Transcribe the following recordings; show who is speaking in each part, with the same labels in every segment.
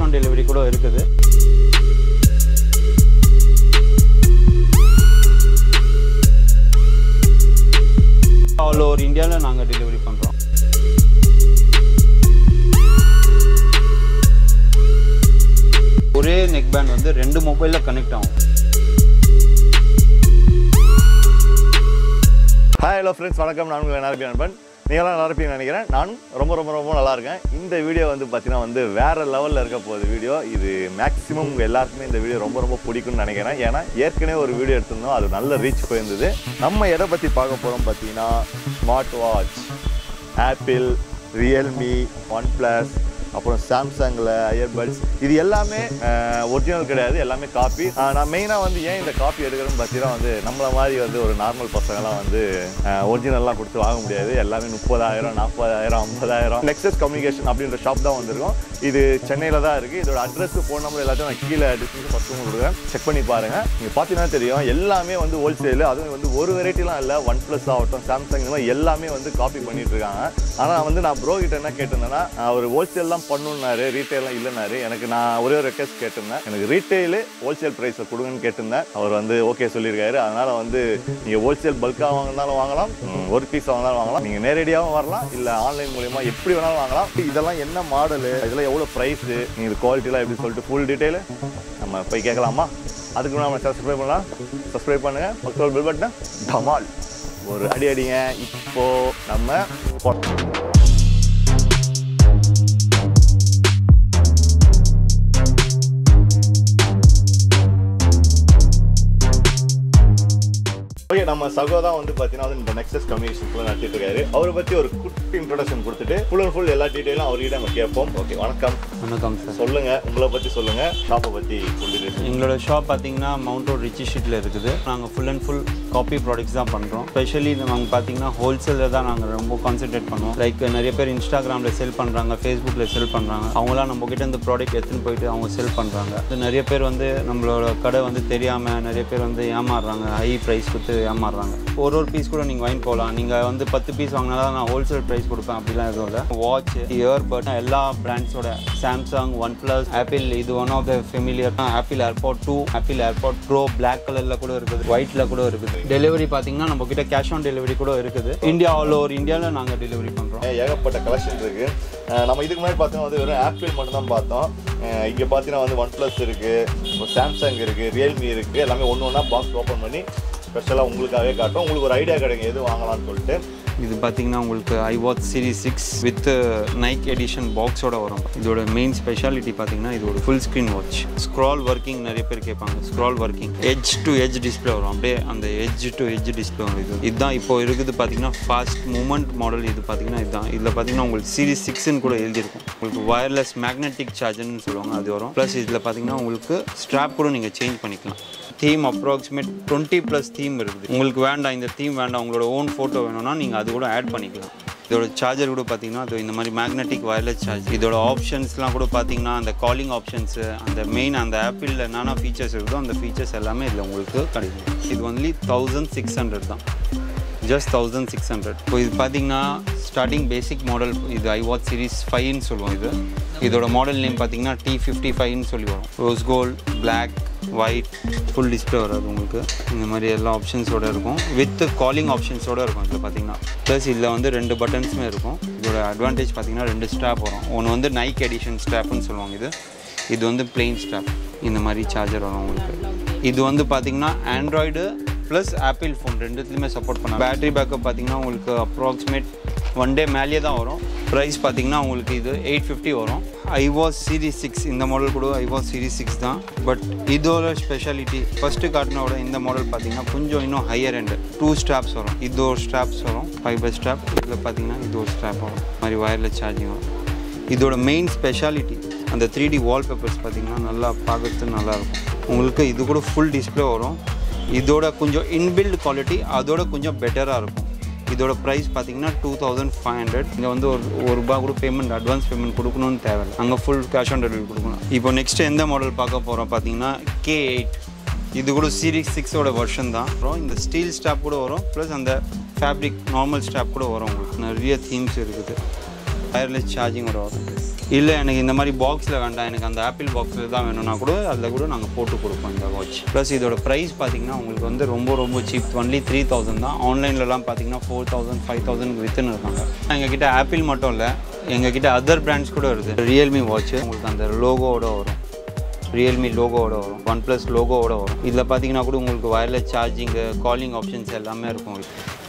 Speaker 1: Cash on delivery கூட இருக்குது. All over இந்தியாவில் நாங்கள் டெலிவரி பண்ணுறோம் ஒரே நெக் பேண்ட் வந்து ரெண்டு மொபைலில் கனெக்ட் ஆகும்.
Speaker 2: ஹாய் ஹலோ ஃப்ரெண்ட்ஸ் வணக்கம். நான் உங்கள் நண்பன் நீங்களாம் நல்லா இருப்பீங்கன்னு நினைக்கிறேன். நானும் ரொம்ப ரொம்ப ரொம்ப நல்லா இருக்கேன் இந்த வீடியோ வந்து பார்த்தீங்கன்னா வந்து வேறு லெவலில் இருக்க போகுது வீடியோ. இது மேக்ஸிமம் உங்கள் எல்லாருக்குமே இந்த வீடியோ ரொம்ப ரொம்ப பிடிக்கும்னு நினைக்கிறேன். ஏன்னா ஏற்கனவே ஒரு வீடியோ எடுத்திருந்தோம். அது நல்ல ரீச் போயிருந்தது. நம்ம எதை பற்றி பார்க்க போகிறோம் பார்த்தீங்கன்னா smart watch Apple Realme OnePlus அப்புறம் சாம்சங்கில் இயர்பட்ஸ் இது எல்லாமே ஒரிஜினல் கிடையாது எல்லாமே காப்பி நான் மெயினாக வந்து ஏன் இந்த காப்பி எடுக்கிறேன்னு பார்த்தீங்கன்னா வந்து நம்மளை மாதிரி வந்து ஒரு நார்மல் பசங்களாம் வந்து ஒரிஜினல்லாம் கொடுத்து வாங்க முடியாது. எல்லாமே முப்பதாயிரம் நாற்பதாயிரம் ஐம்பதாயிரம். நெக்ஸஸ் கம்யூனிகேஷன் அப்படின்ற ஷாப் தான் வந்திருக்கும். இது சென்னையில் தான் இருக்குது இதோட அட்ரஸ் ஃபோன் நம்பர் எல்லாத்தையும் நான் கீழே டிஸ்கிரிப்ஷன் ஃபஸ்ட்டு கொடுக்குறேன். செக் பண்ணி பாருங்கள் நீங்கள் பார்த்தீங்கன்னா தெரியும் எல்லாமே வந்து ஹோல்சேலு அதுவும் வந்து ஒரு வெரைட்டிலாம் இல்லை. ஒன் ப்ளஸ் ஆகட்டும் சாம்சங் இந்த மாதிரி எல்லாமே வந்து காப்பி பண்ணிகிட்ருக்காங்க ஆனால் வந்து நான் ப்ரோ கிட்ட என்ன கேட்டிருந்தேன்னா அவர் ஹோல்சேல்லாம் பண்ணணுன்னாரு ரீட்டைலாம் இல்லைனாரு. எனக்கு நான் ஒரே ஒரு ரெக்வஸ்ட் கேட்டிருந்தேன். எனக்கு ரீட்டைலு ஹோல்சேல் ப்ரைஸில் கொடுங்கன்னு கேட்டிருந்தேன். அவர் வந்து ஓகே சொல்லியிருக்காரு. அதனால் வந்து நீங்கள் ஹோல்சேல் பல்காக வாங்கினாலும் வாங்கலாம் ஒரு பீஸ் வாங்கினாலும் வாங்கலாம். நீங்கள் நேரடியாகவும் வரலாம் இல்லை ஆன்லைன் மூலியமாக எப்படி வேணாலும் வாங்கலாம். இதெல்லாம் என்ன மாடலு இதெல்லாம் எவ்வளோ ப்ரைஸு நீங்கள் குவாலிட்டிலாம் எப்படி சொல்லிட்டு ஃபுல் டீட்டெயிலு நம்ம போய் கேட்கலாமா? அதுக்கு நம்ம சப்ஸ்கிரைப் பண்ணலாம். சப்ஸ்கிரைப் பண்ணுங்கள் பக்கத்தில் பில் பட்டனை டமால் ஒரு அடி அடிங்க. இப்போது நம்ம போ- நம்ம சகோதான் வந்து பார்த்தீங்கன்னா வந்து இந்த நெக்ஸஸ் கம்யூனிகேஷன்ஸ்லாம் நடத்திட்டு இருக்காரு. அவரை பற்றி ஒரு குட்டி இன்ட்ரோடக்ஷன் கொடுத்துட்டு ஃபுல் அண்ட் ஃபுல் எல்லா டீட்டெயிலும் அவர்கிட்ட நம்ம கேட்போம். ஓகே வணக்கம்.
Speaker 1: வணக்கம் சார்
Speaker 2: சொல்லுங்க உங்களை பற்றி சொல்லுங்க. ஷாப்பை பற்றி சொல்லிட்டு
Speaker 1: எங்களோட ஷாப் பார்த்தீங்கன்னா மவுண்ட் ரோட் ரிச்சி ஸ்ட்ரீட்டில் இருக்குது. நாங்கள் full and full copy products தான் பண்ணுறோம் ஸ்பெஷலி நாங்கள் பார்த்தீங்கன்னா ஹோல்சேலில் தான் நாங்கள் ரொம்ப கான்சென்ட்ரேட் பண்ணுவோம். லைக் நிறைய பேர் இன்ஸ்டாகிராமில் செல் பண்ணுறாங்க ஃபேஸ்புக்கில் செல் பண்ணுறாங்க அவங்களாம் நம்ம கிட்ட இந்த ப்ராடக்ட் எடுத்துன்னு போயிட்டு அவங்க செல் பண்ணுறாங்க இது நிறைய பேர் வந்து நம்மளோட கடை வந்து தெரியாமல் நிறைய பேர் வந்து ஏமாறுறாங்க. ஹை ப்ரைஸ் கொடுத்து ஏமாறுறாங்க. ஒரு ஒரு பீஸ் கூட நீங்கள் வாங்கி போகலாம். நீங்கள் வந்து பத்து பீஸ் வாங்கினாலும் நான் ஹோல்சேல் ப்ரைஸ் கொடுப்பேன் அப்படிலாம் எதுவும் இல்லை. வாட்ச் இயர்பட் எல்லா பிராண்ட்ஸோட சாம்சங் ஒன் ப்ளஸ் ஆப்பிள் இது one of the familiar Apple AirPod two Apple AirPod Pro black கலரில் கூட இருக்குது. ஒயிட்டில் கூட இருக்குது. டெலிவரி பார்த்தீங்கன்னா நம்ம கிட்ட கேஷ் ஆன் டெலிவரி கூட இருக்குது. இந்தியா ஆல் ஓவர் இந்தியாவில் நாங்கள் டெலிவரி பண்ணுறோம்
Speaker 2: ஏகப்பட்ட கலெக்ஷன் இருக்குது நம்ம இதுக்கு முன்னாடி பார்த்தோம் வந்து வெறும் ஆப்பிள் மட்டும் தான் பார்த்தோம் இங்கே பார்த்தீங்கன்னா வந்து ஒன் ப்ளஸ் இருக்குது சாம்சங் இருக்குது ரியல்மி இருக்குது எல்லாமே ஒன்று ஒன்றா பாக்ஸ் ஓப்பன் பண்ணி ஸ்பெஷலாக உங்களுக்காகவே காட்டும் உங்களுக்கு ஒரு ஐடியா கிடைக்கும் எது வாங்கலாம்னு சொல்லிட்டு.
Speaker 1: இது பார்த்தீங்கன்னா உங்களுக்கு I watch series six with Nike edition பாக்ஸோட வரும். இதோட மெயின் ஸ்பெஷாலிட்டி பார்த்தீங்கன்னா இது ஒரு full screen watch scroll working நிறைய பேர் கேட்பாங்க. Scroll working edge to edge display வரும். அப்படியே அந்த எஜ் டு எஜ் டிஸ்பிளே வரும் இது. இதுதான் இப்போ இருக்குது பார்த்தீங்கன்னா ஃபாஸ்ட் மூமெண்ட் மாடல் இது பார்த்தீங்கன்னா இதுதான். இதில் பார்த்தீங்கன்னா உங்களுக்கு சீரிஸ் சிக்ஸ்னு கூட எழுதியிருக்கும். உங்களுக்கு வயர்லெஸ் மேக்னெட்டிக் சார்ஜர்னு சொல்லுவாங்க. அது வரும். ப்ளஸ் இதில் பார்த்தீங்கன்னா உங்களுக்கு ஸ்ட்ராப் கூட நீங்கள் சேஞ்ச் பண்ணிக்கலாம். Theme approximate twenty plus theme இருக்குது. உங்களுக்கு வேண்டாம் இந்த தீம் வேண்டாம் உங்களோட ஓன் ஃபோட்டோ வேணும்னா நீங்கள் அது கூட ஆட் பண்ணிக்கலாம். இதோட சார்ஜர் கூட பார்த்தீங்கன்னா அது இந்த மாதிரி மேக்னெட்டிக் வயர்லெஸ் சார்ஜ் இதோட ஆப்ஷன்ஸ்லாம் கூட பார்த்தீங்கன்னா அந்த காலிங் ஆப்ஷன்ஸு அந்த மெயின் அந்த ஆப்பிளில் என்னென்ன ஃபீச்சர்ஸ் இருக்குதோ அந்த ஃபீச்சர்ஸ் எல்லாமே இதில் உங்களுக்கு கிடைக்கும். இது ஒன்லி தௌசண்ட் சிக்ஸ் ஹண்ட்ரட் தான். ஜஸ்ட் தௌசண்ட் சிக்ஸ் ஹண்ட்ரட் இப்போ இது பார்த்தீங்கன்னா ஸ்டார்டிங் பேசிக் மாடல் இது ஐவாட் சீரிஸ் ஃபைவ்னு சொல்லுவோம் இது. இதோட மாடல் நேம் பார்த்தீங்கன்னா டி ஃபிஃப்டி ஃபைவ்னு சொல்லி வரும். Rose gold black white full display வராது உங்களுக்கு. இந்த மாதிரி எல்லா ஆப்ஷன்ஸோட இருக்கும். வித் காலிங் ஆப்ஷன்ஸோட இருக்கும் இதில் பார்த்தீங்கன்னா ப்ளஸ் இதில் வந்து ரெண்டு பட்டன்ஸுமே இருக்கும். இதோட அட்வான்டேஜ் பார்த்தீங்கன்னா ரெண்டு ஸ்ட்ராப் வரும். ஒன்று வந்து நைக் எடிஷன் ஸ்ட்ராப்னு சொல்லுவாங்க இது. இது வந்து பிளெயின் ஸ்ட்ராப் இந்த மாதிரி சார்ஜர் வரும் உங்களுக்கு. இது வந்து பார்த்தீங்கன்னா ஆண்ட்ராய்டு ப்ளஸ் ஆப்பிள் ஃபோன் ரெண்டுத்துலையுமே சப்போர்ட் பண்ணலாம். பேட்டரி பேக்கப் பார்த்தீங்கன்னா உங்களுக்கு அப்ராக்சிமேட் ஒன் டே மேலேயே தான் வரும். ப்ரைஸ் பார்த்தீங்கன்னா உங்களுக்கு இது எயிட் ஃபிஃப்டி வரும். ஐவாஸ் சீரிஸ் சிக்ஸ் இந்த மாடல் கூட ஐவாஸ் சீரிஸ் சிக்ஸ் தான். பட் இதோட ஸ்பெஷாலிட்டி ஃபஸ்ட்டு காட்டினோட இந்த மாடல் பார்த்தீங்கன்னா கொஞ்சம் இன்னும் ஹையர் எண்டு டூ ஸ்ட்ராப்ஸ் வரும். இது ஒரு ஸ்ட்ராப்ஸ் வரும். ஃபைபர் ஸ்ட்ராப் இதில் பார்த்தீங்கன்னா இது ஒரு ஸ்ட்ராப் வரும். மாதிரி வயர்லெஸ் சார்ஜிங் வரும். இதோட மெயின் ஸ்பெஷாலிட்டி அந்த த்ரீ டி வால்பேப்பர்ஸ் பார்த்தீங்கன்னா நல்லா பார்க்கறதுக்கு நல்லாயிருக்கும் உங்களுக்கு இது கூட ஃபுல் டிஸ்பிளே வரும். இதோட கொஞ்சம் இன்பில்ட் குவாலிட்டி அதோட கொஞ்சம் பெட்டராக இருக்கும். இதோட ப்ரைஸ் பார்த்தீங்கன்னா டூ தௌசண்ட் ஃபைவ் ஹண்ட்ரட் இங்கே வந்து ஒரு ஒரு ரூபா கூட பேமெண்ட் அட்வான்ஸ் பேமெண்ட் கொடுக்கணும்னு தேவையில்லை அங்கே ஃபுல் கேஷ் ஆன் டெலிவரி கொடுக்கணும். இப்போ நெக்ஸ்ட் எந்த மாடல் பார்க்க போகிறோம் பார்த்தீங்கன்னா கே எயிட் இது கூட சீரிஸ் சிக்ஸோட வெர்ஷன் தான். அப்புறம் இந்த ஸ்டீல் ஸ்டாப் கூட வரும். ப்ளஸ் அந்த ஃபேப்ரிக் நார்மல் ஸ்டாப் கூட வரும் உங்களுக்கு. நிறைய தீம்ஸ் இருக்குது. வயர்லெஸ் சார்ஜிங்கோட வரும். இல்லை எனக்கு இந்த மாதிரி பாக்ஸில் வேண்டாம். எனக்கு அந்த ஆப்பிள் பாக்ஸில் தான் வேணும்னா கூட அதில் கூட நாங்கள் போட்டு கொடுப்போம் இந்த வாட்ச் ப்ளஸ் இதோட ப்ரைஸ் பார்த்தீங்கன்னா உங்களுக்கு வந்து ரொம்ப ரொம்ப சீப் ஒன்லி த்ரீ தௌசண்ட் தான். ஆன்லைன்லலாம் பார்த்தீங்கன்னா ஃபோர் தௌசண்ட் ஃபைவ் தௌசண்ட் வித்துன்னு இருக்காங்க. எங்ககிட்ட ஆப்பிள் மட்டும் இல்லை எங்கள் கிட்டே அதர் பிராண்ட்ஸ் கூட இருக்குது ரியல்மி வாட்ச் உங்களுக்கு அந்த லோகோவோட வரும். ரியல்மி லோகோவோட வரும். ஒன் ப்ளஸ் லோகோவோட வரும். இதில் பார்த்தீங்கன்னா கூட உங்களுக்கு வயர்லெஸ் சார்ஜிங்கு காலிங் ஆப்ஷன்ஸ் எல்லாமே இருக்கும்.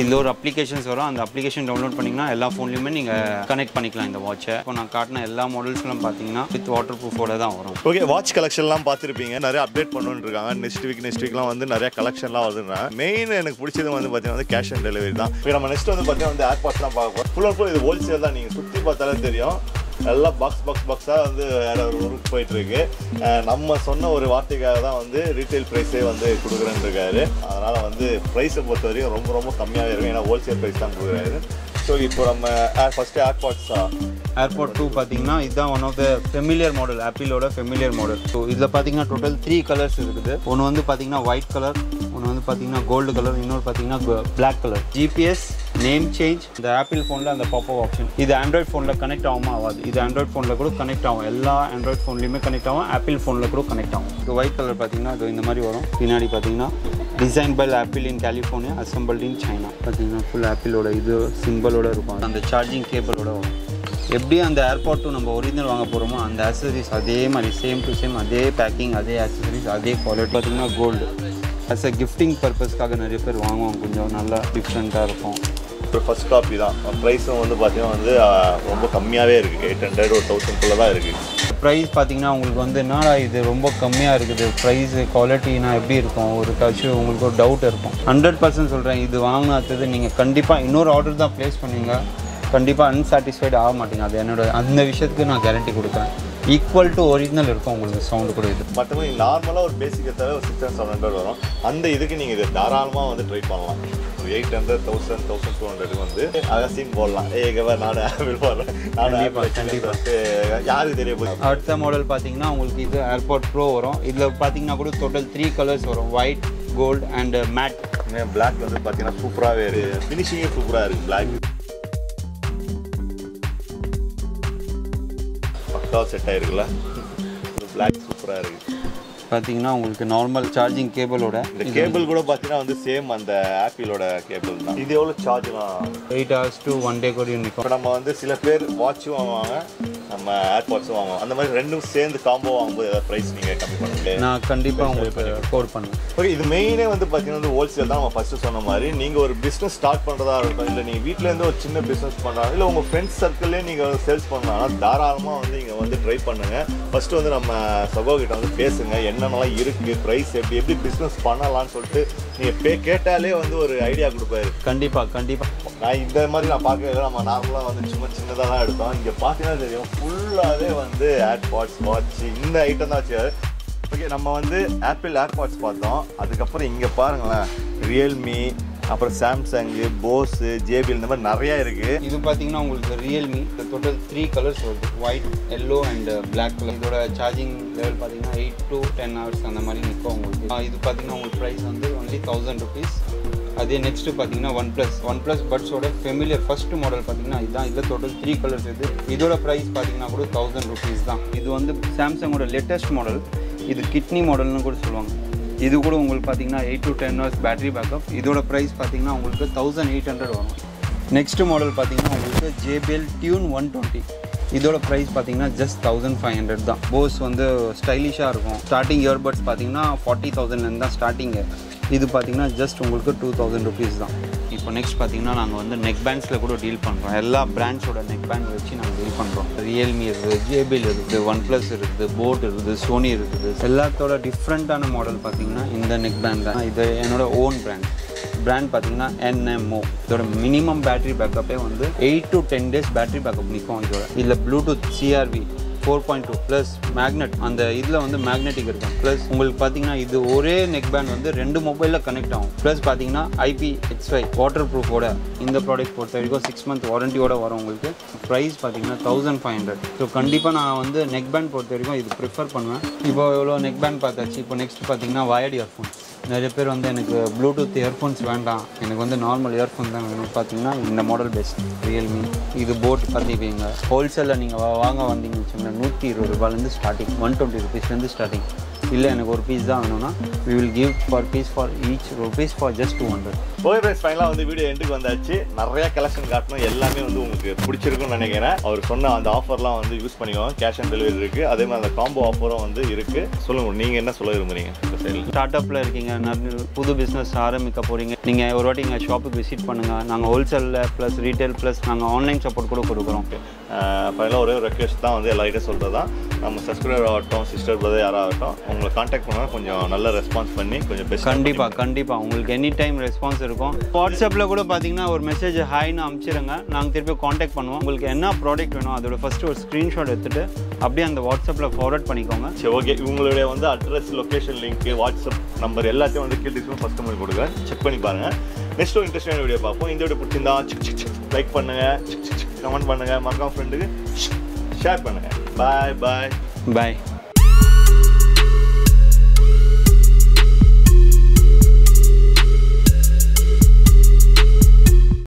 Speaker 1: இதில் ஒரு அப்ளிகேஷன்ஸ் வரும். அந்த அப்ளிகேஷன் டவுன்லோட் பண்ணிங்கன்னா எல்லா ஃபோன்லையுமே நீங்கள் கனெக்ட் பண்ணிக்கலாம் இந்த வாட்சை இப்போ நான் காட்டின எல்லா மாடல்ஸ்லாம் பார்த்தீங்கன்னா வித் வாட்டர் ப்ரூஃபோட தான் வரும்.
Speaker 2: ஓகே வாட்ச் கலெக்ஷன்லாம் பார்த்துருப்பீங்க. நிறைய அப்டேட் பண்ணுன்னு இருக்காங்க. நெக்ஸ்ட் வீக் நெக்ஸ்ட் வீக்லாம் வந்து நிறைய கலெக்ஷன்லாம் வருதுன்னா மெயின் எனக்கு பிடிச்சது வந்து பார்த்தீங்கன்னா வந்து கேஷ் ஆன் டெலிவரி தான். இப்போ நம்ம நெக்ஸ்ட் வந்து பார்த்தீங்கன்னா வந்து ஏர்பாட்ஸ்லாம் பார்க்க போகிறோம் ஃபுல் அண்ட் ஃபுல் இது ஹோல்சேல் தான். நீங்கள் சுற்றி பார்த்தாலே தெரியும். எல்லாம் பாக்ஸ் பாக்ஸ் பாக்ஸாக வந்து வேற ஒரு ஊருக்கு போயிட்டு இருக்கு நம்ம சொன்ன ஒரு வார்த்தைக்காக தான் வந்து ரீட்டைல் ப்ரைஸே வந்து கொடுக்குறேன்னு இருக்காரு அதனால வந்து ப்ரைஸை பொறுத்த வரைக்கும் ரொம்ப ரொம்ப கம்மியாக இருக்கும். ஏன்னா ஹோல்சேல் ப்ரைஸ் தான் கொடுக்குறாரு. ஸோ இப்போ நம்ம ஃபஸ்ட்டு ஏர்பாட்ஸா
Speaker 1: ஏர்போர்ட் டூ பார்த்தீங்கன்னா இதுதான் one of the familiar model ஆப்பிளோட familiar model so இதில் பார்த்தீங்கன்னா டோட்டல் த்ரீ கலர்ஸ் இருக்குது. ஒன்று வந்து பார்த்தீங்கன்னா ஒயிட் கலர் ஒன்று வந்து பார்த்தீங்கன்னா கோல்டு கலர் இன்னொரு பார்த்தீங்கன்னா black colour GPS name change இந்த ஆப்பிள் ஃபோனில் அந்த பாப்பப் ஆப்ஷன் இது ஆண்ட்ராய்ட் ஃபோனில் கனெக்ட் ஆகும் ஆகாது. இது ஆண்ட்ராய்ட் ஃபோனில் கூட கனெக்ட் ஆகும். எல்லா ஆண்ட்ராய்ட் ஃபோன்லையுமே கனெக்ட் ஆகும். ஆப்பிள் ஃபோனில் கூட கனெக்ட் ஆகும். இது ஒயிட் கலர் பார்த்தீங்கன்னா இது இந்த மாதிரி வரும். பின்னாடி பார்த்தீங்கன்னா design by Apple in California assembled in China பார்த்தீங்கன்னா ஃபுல் ஆப்பிளோட இது சிம்பிளோட இருக்கும். அந்த சார்ஜிங் கேபிளோட வரும். எப்படி அந்த ஏர்பாட் டூ நம்ம ஒரிஜினல் வாங்க போகிறோமோ அந்த ஆக்சசரிஸ் அதே மாதிரி சேம் டு சேம் அதே பேக்கிங் அதே ஆக்சசரிஸ் அதே குவாலிட்டி பார்த்தீங்கன்னா கோல்டு ஆஸ் அ கிஃப்டிங் பர்பஸ்க்காக நிறைய பேர் வாங்குவாங்க. கொஞ்சம் நல்லா டிஃப்ரெண்ட்டாக இருக்கும்.
Speaker 2: இப்போ ஃபர்ஸ்ட் காப்பி தான். ப்ரைஸும் வந்து பார்த்தீங்கன்னா வந்து ரொம்ப கம்மியாகவே இருக்குது எயிட் ஹண்ட்ரட் ஒரு தௌசண்ட்குள்ளே தான் இருக்குது
Speaker 1: ப்ரைஸ் பார்த்தீங்கன்னா உங்களுக்கு வந்து என்னடா இது? ரொம்ப கம்மியாக இருக்குது. ப்ரைஸ் குவாலிட்டினா எப்படி இருக்கும்? ஒரு கட்சி உங்களுக்கு ஒரு டவுட் இருக்கும். ஹண்ட்ரட் பர்சன்ட் சொல்கிறேன் இது வாங்கினது நீங்கள் கண்டிப்பாக இன்னொரு ஆர்டர் தான் ப்ளேஸ் பண்ணீங்க. கண்டிப்பாக அன்சாட்டிஸ்ஃபைடு ஆக மாட்டீங்க. அது என்னோட அந்த விஷயத்துக்கு நான் கேரண்டி கொடுக்குறேன். ஈக்குவல் டு ஒரிஜினல் இருக்கும் உங்களுக்கு சவுண்டு கூட இது.
Speaker 2: மற்றபடி நார்மலாக ஒரு பேசிக்கை தவிர ஒரு சிக்ஸ் ஹண்ட்ரட் வரும். அந்த இதுக்கு நீங்கள் இது தாராளமாக வந்து ட்ரை பண்ணலாம். Eight hundred thousand thousand two ஹண்ட்ரடுக்கு வந்து அகசியம் போடலாம். ஏகவா நானும் ஆப்பிள் போடுறேன். கண்டிப்பாக யாருக்கு தெரிய போகுது?
Speaker 1: அடுத்த மாடல் பார்த்தீங்கன்னா உங்களுக்கு இது ஏர்பாட் ப்ரோ வரும். இதில் பார்த்தீங்கன்னா கூட டோட்டல் த்ரீ கலர்ஸ் வரும். White gold and matte
Speaker 2: black வந்து பார்த்தீங்கன்னா சூப்பராகவே இருக்குது ஃபினிஷிங்கே சூப்பராக இருக்குது பிளாக் பக்காவாக செட் ஆயிருக்குல்ல? பிளாக் சூப்பராக இருக்குது
Speaker 1: பார்த்தீங்கன்னா உங்களுக்கு நார்மல் சார்ஜிங் கேபிளோட
Speaker 2: இந்த கேபிள் கூட பார்த்தீங்கன்னா வந்து சேம் அந்த ஆப்பிளோட கேபிள் தான். இது எவ்வளோ சார்ஜ்லாம்
Speaker 1: eight hours to one day கூட
Speaker 2: இப்போ நம்ம வந்து சில பேர் வாட்சும் வாங்குவாங்க. நம்ம ஏர்பாட்ஸும் வாங்குவோம். அந்த மாதிரி ரெண்டும் சேர்ந்து காம்போ வாங்கும்போது ஏதாவது ப்ரைஸ் நீங்கள் கம்மி பண்ணுங்களே.
Speaker 1: நான் கண்டிப்பாக உங்களுக்கு கோட் பண்ணுவேன்.
Speaker 2: ஓகே இது மெயினே வந்து பார்த்தீங்கன்னா வந்து ஹோல்சேல் தான் நம்ம ஃபஸ்ட்டு சொன்ன மாதிரி. நீங்கள் ஒரு பிஸ்னஸ் ஸ்டார்ட் பண்ணுறதா இருக்கட்டும் இல்லை நீங்கள் வீட்டிலேருந்து ஒரு சின்ன பிஸ்னஸ் பண்ணுறாங்க இல்லை உங்கள் ஃப்ரெண்ட்ஸ் சர்க்கிள்லேயே நீங்கள் சேல்ஸ் பண்ணலாம். தாராளமாக வந்து நீங்கள் வந்து ட்ரை பண்ணுங்கள் ஃபஸ்ட்டு வந்து நம்ம சகோ கிட்ட வந்து பேசுங்க. என்னென்னலாம் இருக்குது ப்ரைஸ் எப்படி எப்படி பிஸ்னஸ் பண்ணலாம்னு சொல்லிட்டு நீங்கள் பே கேட்டாலே வந்து ஒரு ஐடியா கொடுப்பாரு.
Speaker 1: கண்டிப்பாக கண்டிப்பாக
Speaker 2: நான் இந்த மாதிரி நான் பார்க்கல நம்ம நார்மலாக வந்து சும்மா சின்னதாக தான் எடுத்தோம். இங்கே பார்த்தீங்கன்னா தெரியும். ஃபுல்லாகவே வந்து ஏர்பாட்ஸ் வாட்ச் இந்த ஐட்டம் தான் வச்சு ஓகே நம்ம வந்து ஆப்பிள் ஏர்பாட்ஸ் பார்த்தோம். அதுக்கப்புறம் இங்கே பாருங்களேன். ரியல்மி அப்புறம் சாம்சங்கு போஸு ஜேபிஎல் இந்த மாதிரி நிறையா இருக்குது
Speaker 1: இது பார்த்தீங்கன்னா உங்களுக்கு ரியல்மி டோட்டல் த்ரீ கலர்ஸ் வருது. White yellow and black colour இதோட சார்ஜிங் லெவல் பார்த்தீங்கன்னா எயிட் டு டென் ஹவர்ஸ் அந்த மாதிரி நிற்கும் உங்களுக்கு. இது பார்த்தீங்கன்னா உங்களுக்கு ப்ரைஸ் வந்து ஒன்லி தௌசண்ட் ருபீஸ் அதே நெக்ஸ்ட்டு பார்த்தீங்கன்னா ஒன் ப்ளஸ் ஒன் ப்ளஸ் பட்ஸோட ஃபெமிலியர் ஃபர்ஸ்ட் மாடல் பார்த்தீங்கன்னா இதுதான் இதில் டோட்டல் த்ரீ கலர்ஸ் இது இதோட ப்ரைஸ் பார்த்தீங்கன்னா கூட தௌசண்ட் ருபீஸ் தான். இது வந்து சாம்சங்கோட லேட்டஸ்ட் மாடல் இது கிட்னி மாடல்னு கூட சொல்லுவாங்க. இது கூட உங்களுக்கு பார்த்தீங்கன்னா eight to ten hours battery backup இதோட ப்ரைஸ் பார்த்தீங்கன்னா உங்களுக்கு தௌசண்ட் எயிட் ஹண்ட்ரட் வரும். நெக்ஸ்ட் மாடல் பார்த்தீங்கன்னா உங்களுக்கு ஜேபிஎல் டியூன் ஒன் டுவெண்ட்டி இதோட ப்ரைஸ் பார்த்தீங்கன்னா ஜஸ்ட் தௌசண்ட் ஃபைவ் ஹண்ட்ரட் தான். போஸ் வந்து ஸ்டைலிஷாக இருக்கும். ஸ்டார்டிங் இயர்பட்ஸ் பார்த்தீங்கன்னா ஃபார்ட்டி தௌசண்ட்லேருந்து தான் ஸ்டார்டிங்கு இது பார்த்தீங்கன்னா ஜஸ்ட் உங்களுக்கு டூ தௌசண்ட் ருபீஸ் தான். இப்போ நெக்ஸ்ட் பார்த்தீங்கன்னா நாங்கள் வந்து நெக் பேண்ட்ஸில் கூட டீல் பண்ணுறோம் எல்லா பிராண்ட்ஸோட நெக் பேண்ட் வச்சு நாங்கள் டீல் பண்ணுறோம் ரியல்மி இருக்குது ஜேபிஎல் இருக்குது ஒன் ப்ளஸ் இருக்குது போட் இருக்குது சோனி இருக்குது. எல்லாத்தோட டிஃப்ரெண்ட்டான மாடல் பார்த்தீங்கன்னா இந்த நெக் பேண்ட் தான். இது என்னோட ஓன் பிராண்ட் பிராண்ட் பார்த்தீங்கன்னா என்எம்ஓ இதோட மினிமம் பேட்டரி பேக்கப்பே வந்து eight to ten days battery backup நிற்கும் இதோட. இதில் Bluetooth CRV four point two plus magnet அந்த இதில் வந்து மேக்னெட்டிக் இருக்கும். ப்ளஸ் உங்களுக்கு பார்த்தீங்கன்னா இது ஒரே நெக் பேண்ட் வந்து ரெண்டு மொபைலில் கனெக்ட் ஆகும். ப்ளஸ் பார்த்தீங்கன்னா ஐபி எக்ஸ் ஃபைவ் வாட்டர் ப்ரூஃபோட இந்த ப்ராடக்ட் பொறுத்த வரைக்கும் சிக்ஸ் மந்த் வாரண்டியோட வரும் உங்களுக்கு. ப்ரைஸ் பார்த்தீங்கன்னா தௌசண்ட் ஃபைவ் ஹண்ட்ரட் ஸோ கண்டிப்பாக நான் வந்து நெக் பேண்ட் பொறுத்த வரைக்கும் இது ப்ரிஃபர் பண்ணுவேன். இப்போ எவ்வளோ நெக் பேண்ட் பார்த்தாச்சு? இப்போ நெக்ஸ்ட் பார்த்தீங்கன்னா வயர்ட் இயர்ஃபோன் நிறைய பேர் வந்து எனக்கு ப்ளூடூத் இயர்ஃபோன்ஸ் வேண்டாம். எனக்கு வந்து நார்மல் இயர்ஃபோன் தான் வேணும். பார்த்தீங்கன்னா இந்த மாடல் பெஸ்ட் ரியல்மி இது போட் பார்த்துக்கிங்க ஹோல்சேலில் நீங்கள் வாங்க வந்தீங்கன்னு வச்சுக்கோங்களேன் நூற்றி இருபது ரூபாயிலேருந்து ஸ்டார்டிங் ஒன் டுவெண்ட்டி ருபீஸ்லேருந்து ஸ்டார்டிங் இல்லை எனக்கு ஒரு பீஸ் தான் வேணும்னா we will give for piece for each rupees for just two hundred
Speaker 2: okay friends ஃபைனலாக வந்து வீடியோ எண்டுக்கு வந்தாச்சு. நிறைய கலெக்ஷன் காட்டணும். எல்லாமே வந்து உங்களுக்கு பிடிச்சிருக்கும்னு நினைக்கிறேன். அவர் சொன்ன அந்த ஆஃபர்லாம் வந்து யூஸ் பண்ணிக்கோங்க. கேஷ் ஆன் டெலிவரி இருக்குது அதே மாதிரி அந்த காம்போ ஆஃபரும் வந்து இருக்குது சொல்லுங்க நீங்கள் என்ன சொல்ல சைடில்
Speaker 1: ஸ்டார்ட் அப்பில் இருக்கீங்க புது பிஸ்னஸ் ஆரம்பிக்க போகிறீங்க நீங்கள் ஒரு வாட்டி எங்கள் ஷாப்புக்கு விசிட் பண்ணுங்கள் நாங்கள் ஹோல்சேலில் ப்ளஸ் ரீட்டைல் ப்ளஸ் நாங்கள் ஆன்லைன் சப்போர்ட் கூட கொடுக்குறோம்.
Speaker 2: ஃபைனலாக ஒரே ஒரு ரெக்வெஸ்ட் தான் வந்து எல்லார்கிட்ட சொல்கிறது தான் நம்ம சப்ஸ்கிரைபர் ஆகட்டும் சிஸ்டர் பிரதர் யாராகட்டும் உங்களை காண்டாக்ட் பண்ணால் கொஞ்சம் நல்ல ரெஸ்பான்ஸ் பண்ணி கொஞ்சம் பெஸ்ட்
Speaker 1: கண்டிப்பாக கண்டிப்பாக உங்களுக்கு எனி டைம் ரெஸ்பான்ஸ் இருக்கும் வாட்ஸ்அப்பில் கூட பார்த்தீங்கன்னா ஒரு மெசேஜ் ஹாய்னு அனுப்பிச்சிருங்க நாங்கள் திருப்பி காண்டாக்ட் பண்ணுவோம். உங்களுக்கு என்ன ப்ராடக்ட் வேணும் அதோட ஃபஸ்ட்டு ஒரு ஸ்க்ரீன்ஷாட் எடுத்துகிட்டு அப்படியே அந்த வாட்ஸ்அப்பில் ஃபார்வர்ட் பண்ணிக்கோங்க.
Speaker 2: சரி ஓகே இவங்களுடைய வந்து address location link WhatsApp number எல்லாத்தையும் வந்து கீழ் டிஸ்பிளே ஃபஸ்ட் நம்பர் கொடுக்குறேன் செக் பண்ணி பாருங்க. நெக்ஸ்ட் ஒரு இன்ட்ரெஸ்டான வீடியோ பார்ப்போம். இந்த வீடியோ பிடிச்சிருந்தா லைக் பண்ணுங்க. கமெண்ட் பண்ணுங்க. மறக்காம ஃப்ரெண்டுக்கு ஷேர் பண்ணுங்க. பாய் பாய்
Speaker 1: பாய்